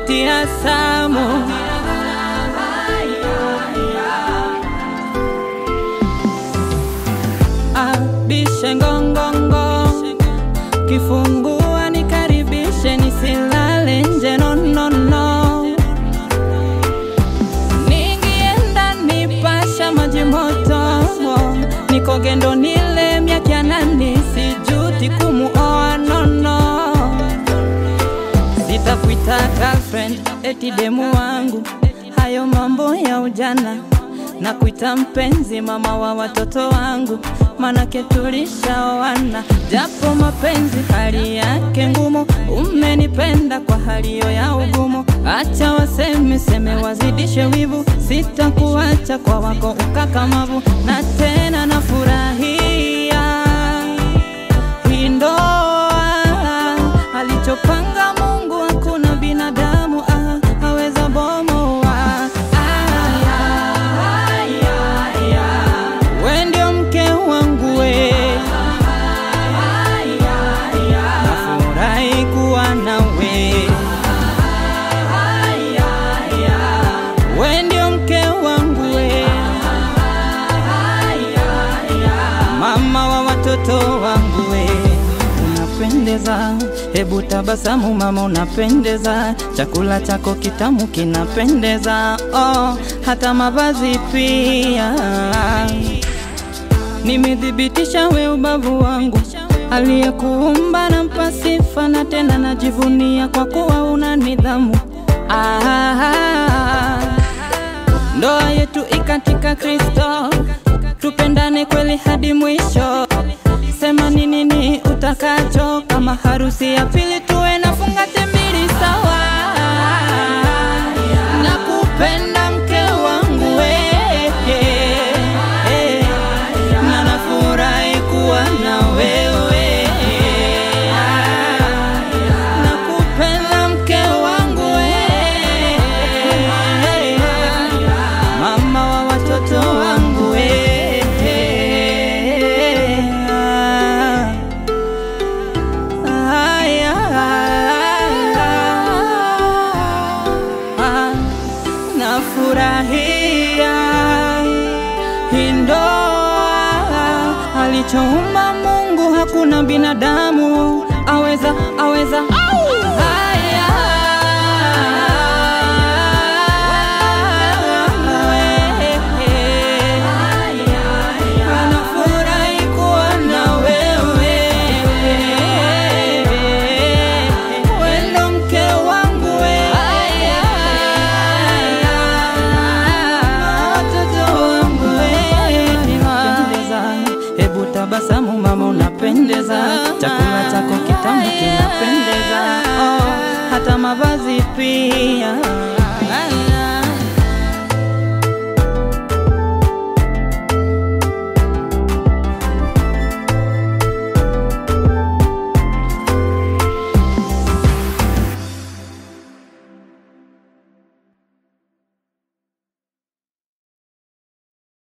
sauti ya Samu. Abishe ngongongo, kifungua nikaribishe, nisilale nje nonono ningienda nipasha pasha maji moto, nikogendo nile miaka nane, sijuti kumuoa eti demu wangu, hayo mambo ya ujana. Na kuita mpenzi, mama wa watoto wangu, manake tulishaoana, japo mapenzi hali yake ngumu. Umenipenda kwa haliyo ya ugumu, acha waseme seme, wazidishe wivu, sitakuacha kwa wako ukakamavu, na tena nafurahia unapendeza. Hebu tabasamu mama, unapendeza. Chakula chako kitamu kinapendeza, oh, hata mavazi pia. Nimedhibitisha we ubavu wangu, aliyekuumba nampa sifa, na tena najivunia kwa kuwa una nidhamu. Ah, ndoa yetu ikatika Kristo, tupendane kweli hadi mwisho. Sema ni nini utakacho, kama harusi ya pili tuwe alichoumba Mungu, hakuna binadamu. Aweza aweza hata mavazi pia